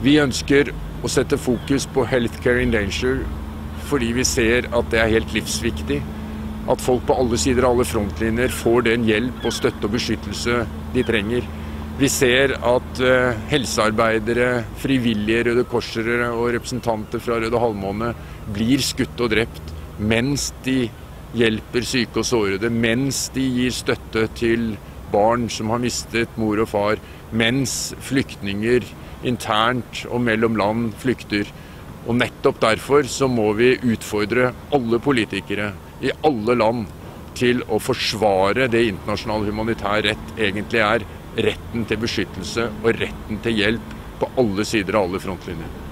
Vi ønsker å sette fokus på healthcare in danger fordi vi ser at det er helt livsviktig. At folk på alle sider og alle frontlinjer får den hjelp og støtte og beskyttelse de trenger. Vi ser at uh, helsearbeidere, frivillige Røde Korsere og representanter fra Røde Halvmåne blir skutt og drept mens de hjelper syke og sårede, mens de gir støtte til barn som har mistet mor og far, mens flyktninger internt og mellom land flykter. Og nettopp derfor så må vi utfordre alle politikere i alle land til å forsvare det internasjonal humanitær rett egentlig er. Retten til beskyttelse og retten til hjelp på alle sider av alle frontlinjer.